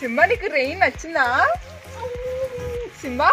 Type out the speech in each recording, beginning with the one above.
సింబా నీకు రెయిన్ నచ్చిందా సింబా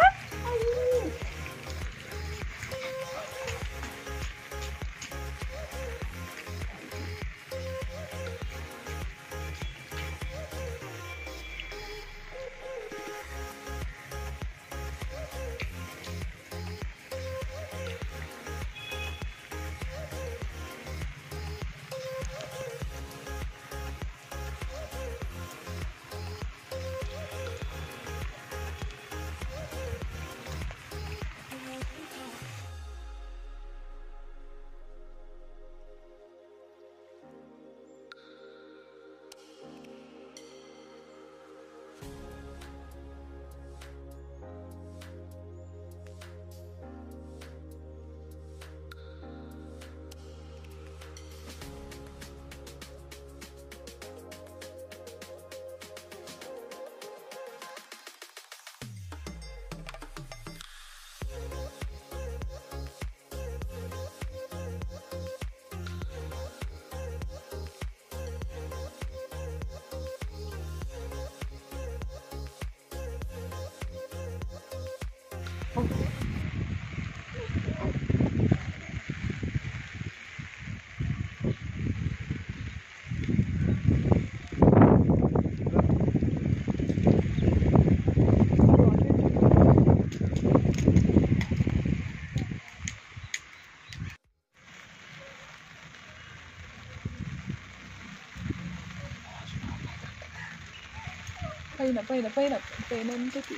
పైన పైన పైన పైన ఉంటుంది